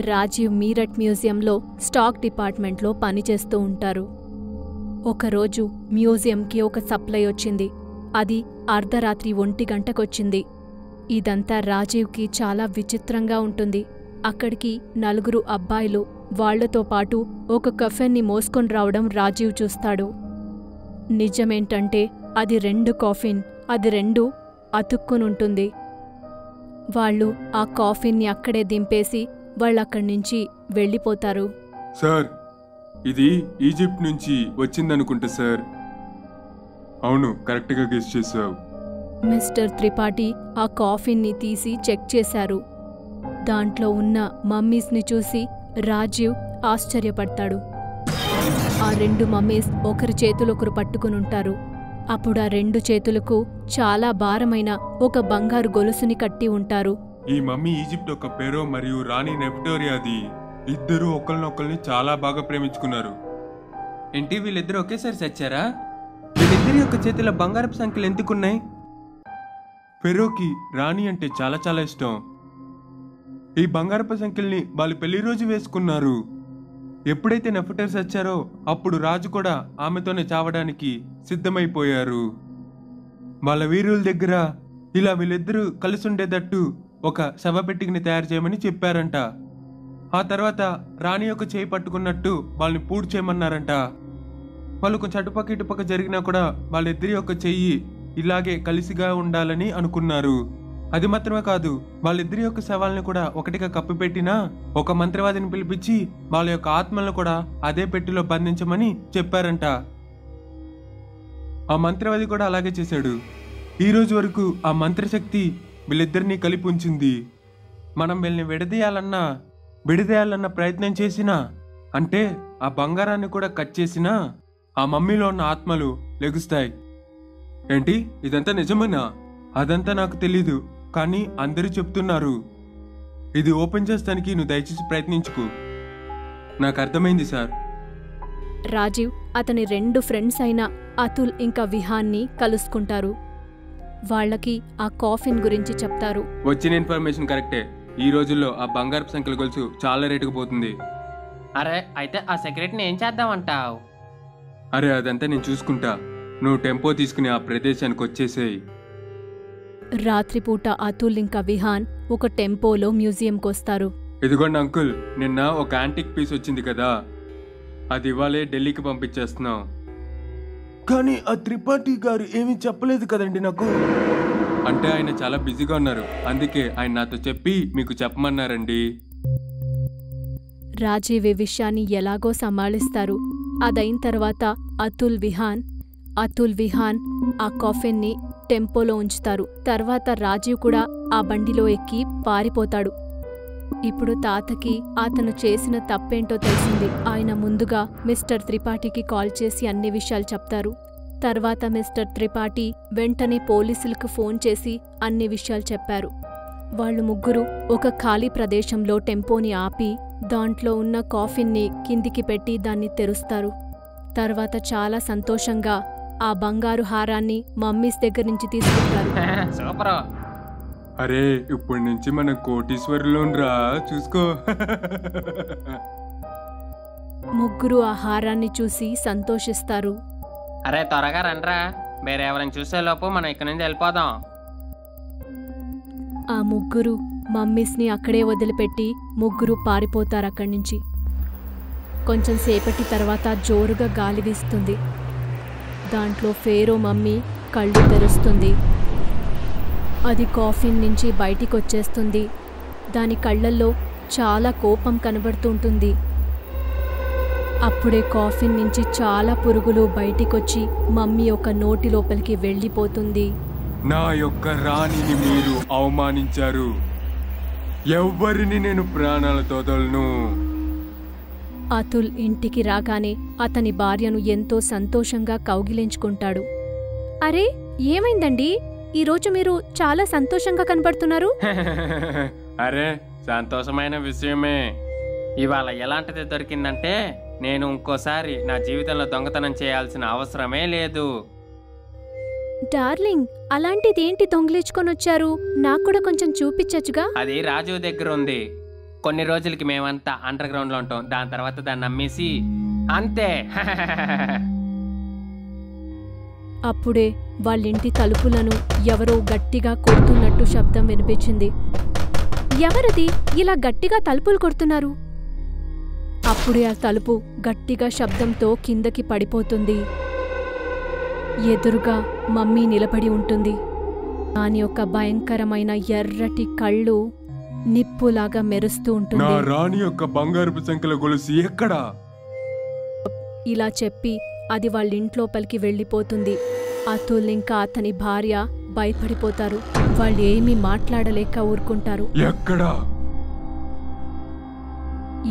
రాజీవ్ మీరట్ మ్యూజియంలో స్టాక్ డిపార్ట్మెంట్లో పనిచేస్తూ ఉంటారు. ఒకరోజు మ్యూజియంకి ఒక సప్లై వచ్చింది. అది అర్ధరాత్రి ఒంటి గంటకొచ్చింది. ఇదంతా రాజీవ్కి చాలా విచిత్రంగా ఉంటుంది. అక్కడికి నలుగురు అబ్బాయిలు వాళ్ళతో పాటు ఒక కఫెన్ని మోసుకొని రావడం రాజీవ్ చూస్తాడు. నిజమేంటంటే అది రెండు కాఫిన్ అది రెండు అతుక్కునుంటుంది. వాళ్ళు ఆ కాఫీన్ని అక్కడే దింపేసి వాళ్ళక్కడి నుంచి వెళ్ళిపోతారు. సార్ ఇది ఈజిప్ట్ నుంచి వచ్చిందనుకుంటా సార్. అవును కరెక్ట్గా గెస్ చేసావు మిస్టర్ త్రిపాఠి ఆ కాఫీన్ని తీసి చెక్ చేశారు. దాంట్లో ఉన్న మమ్మీస్ని చూసి రాజీవ్ ఆశ్చర్యపడతాడు. ఆ రెండు మమ్మీస్ ఒకరి చేతులొకరు పట్టుకునుంటారు. అప్పుడు ఆ రెండు చేతులకు చాలా భారమైన ఒక బంగారు గొలుసుని కట్టి ఉంటారు. ఈ మమ్మీ ఈజిప్ట్ ఒక పెరో మరియు రాణి నెప్టోరియాది ఇద్దరూ ఒకరినొకరిని చాలా బాగా ప్రేమించుకున్నారు. ఏంటి వీళ్ళిద్దరు ఒకేసారి చచ్చారా? వీళ్ళిద్దరి యొక్క చేతిలో బంగారపు సంఖ్యలు ఎందుకున్నాయి? పెరోకి రాణి అంటే చాలా చాలా ఇష్టం. ఈ బంగారపు సంఖ్యల్ని వాళ్ళు పెళ్ళి రోజు వేసుకున్నారు. ఎప్పుడైతే నెఫటర్స్ వచ్చారో అప్పుడు రాజు కూడా ఆమెతోనే చావడానికి సిద్ధమైపోయారు. వాళ్ళ వీరుల దగ్గర ఇలా వీళ్ళిద్దరూ కలిసి ఉండేటట్టు ఒక శవపెట్టికని తయారు చేయమని చెప్పారంట. ఆ తర్వాత రాణి యొక్క చేయి పట్టుకున్నట్టు వాళ్ళని పూడ్ చేయమన్నారంట. వాళ్ళు కొంచెం అటుపక్క ఇటుపక్క జరిగినా కూడా వాళ్ళిద్దరి యొక్క చెయ్యి ఇలాగే కలిసిగా ఉండాలని అనుకున్నారు. అది మాత్రమే కాదు వాళ్ళిద్దరి యొక్క శవాలను కూడా ఒకటిగా కప్పిపెట్టినా ఒక మంత్రవాదిని పిలిపించి వాళ్ళ యొక్క ఆత్మలను కూడా అదే పెట్టిలో బంధించమని చెప్పారంట. ఆ మంత్రవాది కూడా అలాగే చేశాడు. ఈ రోజు వరకు ఆ మంత్రశక్తి వీళ్ళిద్దరినీ కలిపి ఉంచింది. మనం వీళ్ళని విడదీయాలన్నా విడదీయాలన్న ప్రయత్నం చేసినా అంటే ఆ బంగారాన్ని కూడా కట్ చేసినా ఆ మమ్మీలో ఉన్న ఆత్మలు లెగుస్తాయి. ఏంటి? ఇదంతా నిజమేనా? అదంతా నాకు తెలీదు కానీ అందరూ చెప్తున్నారు. ఇది ఓపెన్ చేస్తానికి నువ్వు దయచేసి ప్రయత్నించుకు. నాకు అర్థమైంది సార్. రాజీవ్ అతని రెండు ఫ్రెండ్స్ అయిన అతుల్ ఇంకా విహాన్ని కలుసుకుంటారు. వాళ్ళకి ఆ కాఫిన్ గురించి చెప్తారు. వచ్చిన ఇన్ఫర్మేషన్ కరెక్టే. ఈ రోజుల్లో ఆ బంగారపు సంఖ్యల గొలుసు చాలా రేటుకు పోతుంది. అరే అయితే ఆ సెక్రెటరీని ఏం చేద్దామంటావు? అరే అదంతా నేను చూసుకుంటా. నువ్వు టెంపో తీసుకుని ఆ ప్రదేశానికి వచ్చేసేయి. రాత్రిపూట అతుల్ ఇంకా విహాన్ ఒక టెంపోలో మ్యూజియంకొస్తారు ఇదిగోండి అంకుల్ నిన్న ఒక యాంటిక్ పీస్ వచ్చింది కదా. అది ఇవాళే ఢిల్లీకి పంపించేస్తున్నాం. కానీ ఆ త్రిపాఠి గారు ఏమీ చెప్పలేదు కదండి నాకు. అంటే ఆయన చాలా బిజీగా ఉన్నారు. అందుకే ఆయన నాతో చెప్పి మీకు చెప్పమన్నారండి. రాజీవ్ ఈ విషయాన్ని ఎలాగో సమాళిస్తారు. అదైన తర్వాత అతుల్ విహాన్ అతుల్ విహాన్ ఆ కాఫిన్ని టెంపోలో ఉంచుతారు. తర్వాత రాజీవ్ కూడా ఆ బండిలో ఎక్కి పారిపోతాడు. ఇప్పుడు తాతకి అతను చేసిన తప్పేంటో తెలిసింది. ఆయన ముందుగా మిస్టర్ త్రిపాఠికి కాల్ చేసి అన్ని విషయాలు చెప్తారు. తర్వాత మిస్టర్ త్రిపాఠి వెంటనే పోలీసులకు ఫోన్ చేసి అన్ని విషయాలు చెప్పారు. వాళ్ళు ముగ్గురు ఒక ఖాళీ ప్రదేశంలో టెంపోని ఆపి దాంట్లో ఉన్న కాఫిన్ని కిందికి పెట్టి దాన్ని తెరుస్తారు. తర్వాత చాలా సంతోషంగా ఆ బంగారు హారాన్ని మమ్మీస్ దగ్గర నుంచి తీసుకుంటారు. అరే ఇప్పటి నుంచి మన కోటీశ్వరులోన్ రా చూసుకో. ముగ్గురు ఆ హారాన్ని చూసి సంతోషిస్తారు. అరే త్వరగా రండ్రా. వేరే ఎవరైనా చూసేలోపు మనం ఇక్కడి నుంచి వెళ్ళిపోదాం. ఆ ముగ్గురు మమ్మీస్ని అక్కడే వదిలిపెట్టి ముగ్గురు పారిపోతారు అక్కడి నుంచి. కొంచెం సేపటి తర్వాత జోరుగా గాలి వీస్తుంది. దాంట్లో ఫేరో మమ్మీ కళ్ళు తెరుస్తుంది. అది కాఫిన్ నుంచి బయటికి వచ్చేస్తుంది దాని కళ్ళల్లో చాలా కోపం కనబడుతుంటుంది. అప్పుడే కాఫిన్ నుంచి చాలా పురుగులు బయటికొచ్చి మమ్మీ ఒక నోటి లోపలికి వెళ్ళిపోతుంది. నా యొక్క రాణిని మీరు అవమానించారు. ఎవ్వరిని నేను ప్రాణాలతో వదలను అతుల్ ఇంటికి రాగానే అతని భార్యను ఎంతో సంతోషంగా కౌగిలించుకుంటాడు. అరే ఏమైందండి? ఈరోజు మీరు చాలా సంతోషంగా కనబడుతున్నారు. అరే సంతోషమైన విషయమే. ఇవాళ ఎలాంటిది దొరికిందంటే నేను ఇంకోసారి నా జీవితంలో దొంగతనం చేయాల్సిన అవసరమే లేదు. డార్లింగ్ అలాంటిదేంటి దొంగిలించుకొనొచ్చారు నాకు కూడా కొంచెం చూపించచ్చుగా? అది రాజు దగ్గర ఉంది. కొన్ని రోజులకి మేమంతా అండర్ గ్రౌండ్లో ఉంటాం. దాని తర్వాత దాన్ని అమ్మేసి అంతే. అప్పుడే వాళ్ళింటి తలుపులను ఎవరో గట్టిగా కొడుతున్నట్టు శబ్దం వినిపించింది. ఎవరది? ఇలా గట్టిగా తలుపులు కొడుతున్నారు? అప్పుడే ఆ తలుపు గట్టిగా శబ్దంతో కిందకి పడిపోతుంది. ఎదురుగా మమ్మీ నిలబడి ఉంటుంది. దాని యొక్క భయంకరమైన ఎర్రటి కళ్ళు నిప్పులాగా మెరుస్తూ నా ఉంటుంది రాణి యొక్క బంగారపు సంఖ్యల గొలుసు ఎక్కడా? ఇలా చెప్పి అది వాళ్ళ ఇంట్లోపలికి వెళ్ళిపోతుంది. అతుల్ ఇంకా అతని భార్య భయపడిపోతారు. వాళ్ళు ఏమీ మాట్లాడలేక ఊరుకుంటారు. ఎక్కడా?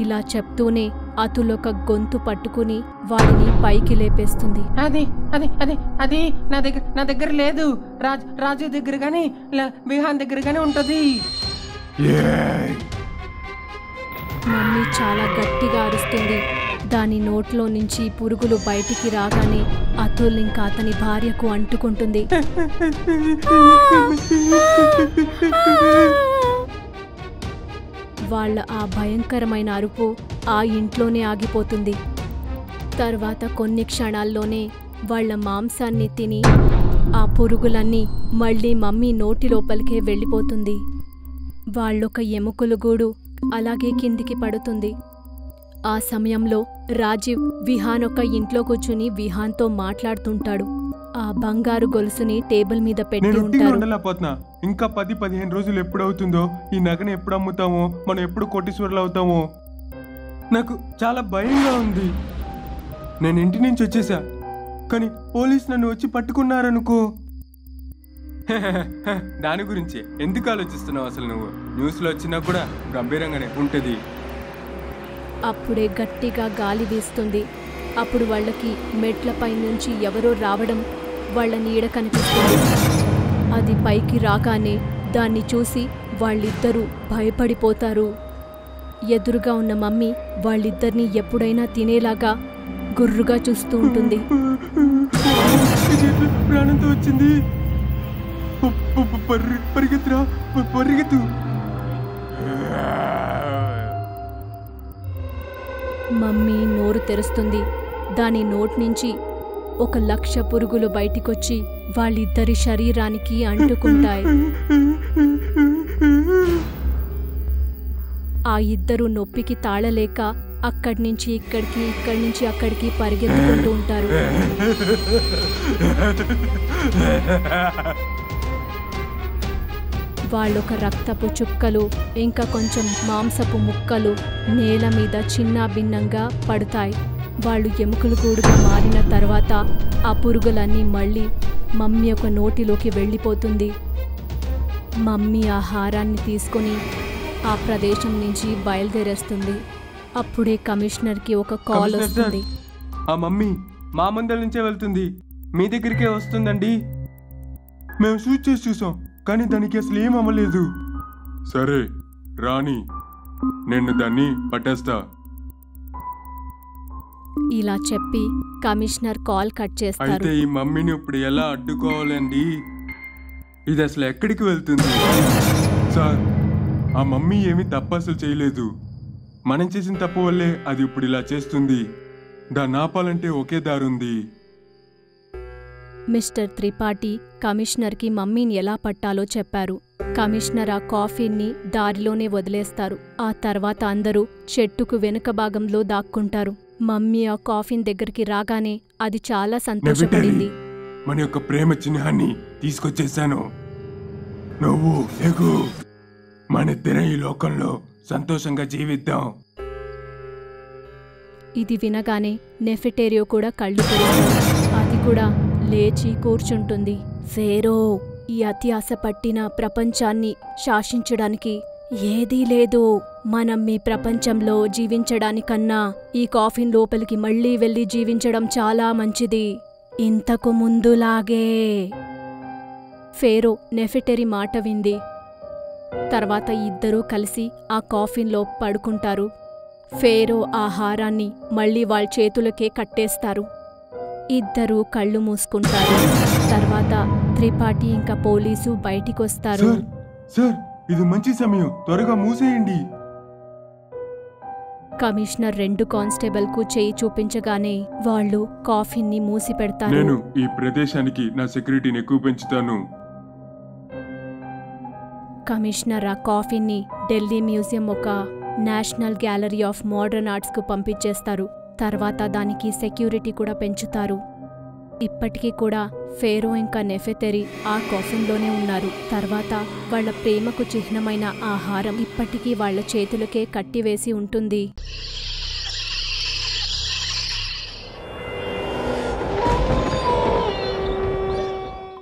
ఇలా చెప్తూనే అతుల్ ఒక గొంతు పట్టుకుని వాడిని పైకి లేపేస్తుంది. అది అది అది అది నా దగ్గర నా దగ్గర లేదు. రాజ్ రాజు దగ్గర గానీ విహాన్ దగ్గర గానీ ఉంటది. ఏయ్! మమ్మీ చాలా గట్టిగా అరుస్తుంది. దాని నోట్లో నుంచి పురుగులు బయటికి రాగానే అతుల్ ఇంకా అతని భార్యకు అంటుకుంటుంది. వాళ్ళ ఆ భయంకరమైన అరుపు ఆ ఇంట్లోనే ఆగిపోతుంది. తర్వాత కొన్ని క్షణాల్లోనే వాళ్ళ మాంసాన్ని తిని ఆ పురుగులన్నీ మళ్ళీ మమ్మీ నోటి లోపలికే వెళ్ళిపోతుంది. వాళ్ళొక ఎముకలు గూడు అలాగే కిందికి పడుతుంది. ఆ సమయంలో రాజీవ్ విహాన్ ఒక ఇంట్లో కూర్చుని విహాన్తో మాట్లాడుతుంటాడు. ఆ బంగారు గొలుసుని టేబుల్ మీద పెట్టి ఉంటారు ఉండలేకపోతున్నా. ఇంకా పది పదిహేను రోజులు ఎప్పుడు అవుతుందో ఈ నగను ఎప్పుడు అమ్ముతామో మనం ఎప్పుడు కోటీశ్వరులు అవుతామో. నాకు చాలా భయంగా ఉంది. నేను ఇంటి నుంచి వచ్చేసా. కానీ పోలీస్ నన్ను వచ్చి పట్టుకున్నారనుకో. దాని గురించి ఎందుకు ఆలోచిస్తున్నావు అసలు నువ్వు? న్యూస్లో వచ్చినా కూడా గంభీరంగానే ఉంటది. అప్పుడే గట్టిగా గాలి వీస్తుంది. అప్పుడు వాళ్ళకి మెట్లపై నుంచి ఎవరో రావడం వాళ్ళ నీడ కనిపిస్తుంది. అది పైకి రాగానే దాన్ని చూసి వాళ్ళిద్దరూ భయపడిపోతారు. ఎదురుగా ఉన్న మమ్మీ వాళ్ళిద్దరినీ ఎప్పుడైనా తినేలాగా గుర్రుగా చూస్తూ ఉంటుంది. ప్రాణంతో వచ్చింది. పరిగెత్తురా పరిగెత్తు. మమ్మీ నోరు తెరుస్తుంది. దాని నోటి నుంచి ఒక లక్ష పురుగులు బయటికొచ్చి వాళ్ళిద్దరి శరీరానికి అంటుకుంటాయి. ఆ ఇద్దరు నొప్పికి తాళలేక అక్కడి నుంచి ఇక్కడికి ఇక్కడి నుంచి అక్కడికి పరిగెత్తుకుంటూ ఉంటారు. వాళ్ళొక రక్తపు చుక్కలు ఇంకా కొంచెం మాంసపు ముక్కలు నేల మీద చిన్న భిన్నంగా పడతాయి. వాళ్ళు ఎముకలు గూడుగా మారిన తర్వాత ఆ పురుగులన్నీ మళ్ళీ మమ్మీ ఒక నోటిలోకి వెళ్ళిపోతుంది. మమ్మీ ఆహారాన్ని తీసుకొని ఆ ప్రదేశం నుంచి బయలుదేరేస్తుంది. అప్పుడే కమిషనర్కి ఒక కాల్ వస్తుంది. ఆ మమ్మీ మా మందల నుంచే వెళ్తుంది. మీ దగ్గరికే వస్తుందండి. మేము షూట్ చేసి చూసాం. కానీ దానికి అసలు ఏం అవ్వలేదు. సరే రాణి నేను దాన్ని పట్టేస్తా. ఇలా చెప్పి కమిషనర్ కాల్ కట్ చేస్తారు. అయితే ఈ మమ్మీని ఇప్పుడు ఎలా అడ్డుకోవాలండి? ఇది అసలు ఎక్కడికి వెళ్తుంది? సార్ ఆ మమ్మీ ఏమీ తప్పు అసలు చేయలేదు. మనం చేసిన తప్పు వల్లే అది ఇప్పుడు ఇలా చేస్తుంది. దాన్ని ఆపాలంటే ఒకే దారుంది. మిస్టర్ త్రిపాఠి కమిషనర్కి మమ్మీని ఎలా పట్టాలో చెప్పారు. కమిషనర్ ఆ కాఫీని దారిలోనే వదిలేస్తారు. ఆ తర్వాత అందరూ చెట్టుకు వెనుక భాగంలో దాక్కుంటారు. మమ్మీ ఆ కాఫీన్ దగ్గరికి రాగానే అది చాలా సంతోషపడింది. మన యొక్క ప్రేమ చిహ్నాన్ని తీసుకొచ్చేసాను నువ్వు ఎగు. మనిద్దరం ఈ లోకంలో సంతోషంగా జీవిద్దాం. ఇది వినగానే నెఫిటేరియో కూడా కళ్ళు అది కూడా లేచి కూర్చుంటుంది. ఫేరో ఈ అత్యాశ పట్టిన ప్రపంచాన్ని శాసించడానికి ఏదీ లేదు. మనం మీ ప్రపంచంలో జీవించడానికన్నా ఈ కాఫిన్ లోపలికి మళ్ళీ వెళ్ళి జీవించడం చాలా మంచిది. ఇంతకు ముందులాగే. ఫేరో నెఫిటెరి మాట వింది. తర్వాత ఇద్దరూ కలిసి ఆ కాఫిన్లో పడుకుంటారు. ఫేరో ఆహారాన్ని మళ్ళీ వాళ్ళ చేతులకే కట్టేస్తారు. ఇద్దరూ కళ్ళు మూసుకుంటారు. తర్వాత త్రిపాఠి ఇంకా పోలీసు బయటికొస్తారు. సార్ సార్ ఇది మంచి సమయం. త్వరగా మూసేయండి. కమిషనర్ రెండు కానిస్టేబుల్కు చేయి చూపించగానే వాళ్ళు కాఫీని మూసి పెడతారు నేను ఈ ప్రదేశానికి నా సెక్యూరిటీని ఎక్కువ పెంచుతాను. కమిషనర్ ఆ కాఫీని ఢిల్లీ మ్యూజియం ఒక నేషనల్ గ్యాలరీ ఆఫ్ మోడర్న్ ఆర్ట్స్కు పంపించేస్తారు. తర్వాత దానికి సెక్యూరిటీ కూడా పెంచుతారు. ఇప్పటికీ కూడా ఫేరో ఇంకా నెఫెతెరి ఆ కాఫిన్లోనే ఉన్నారు. తర్వాత వాళ్ళ ప్రేమకు చిహ్నమైన ఆహారం ఇప్పటికీ వాళ్ళ చేతులకే కట్టివేసి ఉంటుంది.